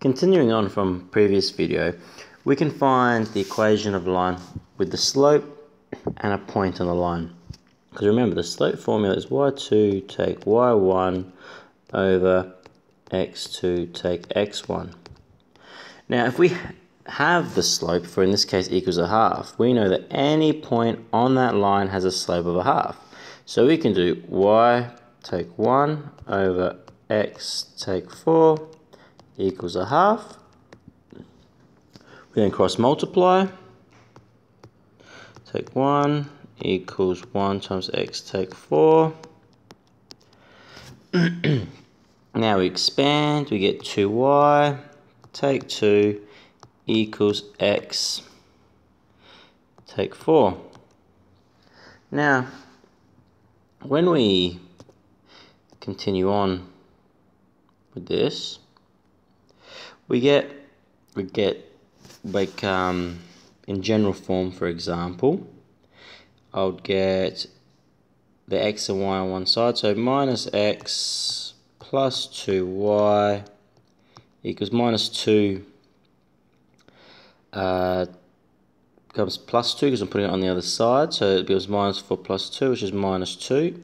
Continuing on from previous video, we can find the equation of a line with the slope and a point on the line. Because remember, the slope formula is y2 take y1 over x2 take x1. Now, if we have the slope, for in this case equals a half, we know that any point on that line has a slope of a half. So we can do y take 1 over x take 4 equals a half. We then cross multiply. Take 1 equals 1 times x take 4. now we expand, we get 2y, take 2 equals x take 4. Now, when we continue on with this, we get we get like um, in general form, for example, I would get the x and y on one side, so minus x plus 2y equals minus 2 uh, becomes plus 2 because I'm putting it on the other side, so it becomes minus 4 plus 2, which is minus 2.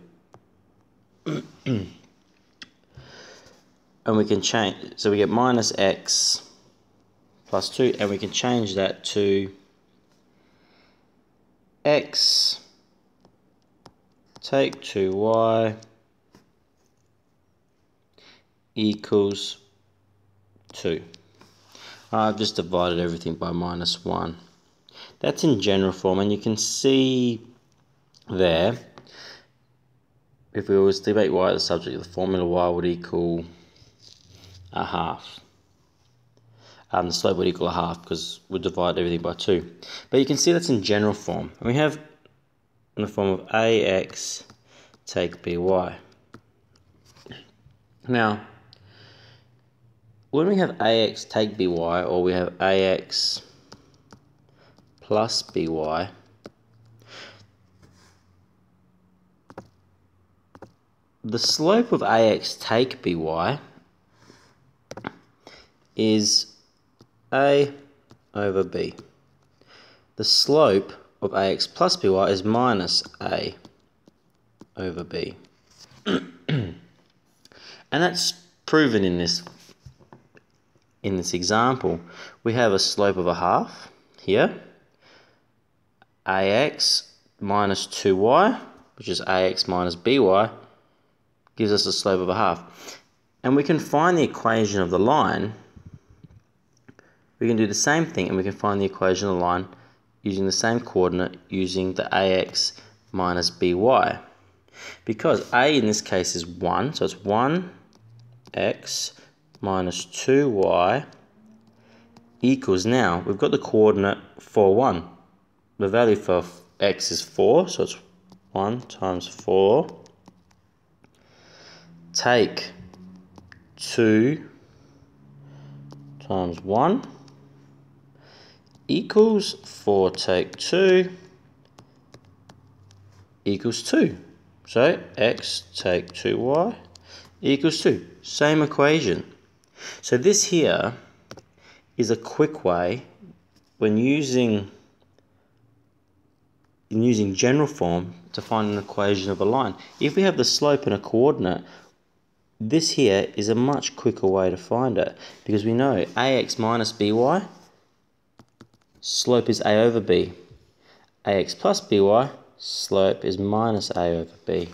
And we can change so we get minus x plus 2 and we can change that to x take 2y equals 2 I've just divided everything by minus 1 that's in general form and you can see there if we always debate y the subject of the formula y would equal a half. Um, the slope would equal a half because we divide everything by 2. But you can see that's in general form. And we have in the form of ax take by. Now, when we have ax take by or we have ax plus by, the slope of ax take by is a over b. The slope of ax plus by is minus a over b. and that's proven in this in this example. We have a slope of a half here. ax minus 2y, which is ax minus by, gives us a slope of a half. And we can find the equation of the line we can do the same thing and we can find the equation of the line using the same coordinate using the ax minus by. Because a in this case is 1, so it's 1x minus 2y equals now, we've got the coordinate for 1. The value for x is 4, so it's 1 times 4. Take 2 times 1 equals 4 take 2 equals 2. So x take 2y equals 2. Same equation. So this here is a quick way when using in using general form to find an equation of a line. If we have the slope and a coordinate, this here is a much quicker way to find it because we know ax minus by slope is a over b. ax plus by, slope is minus a over b.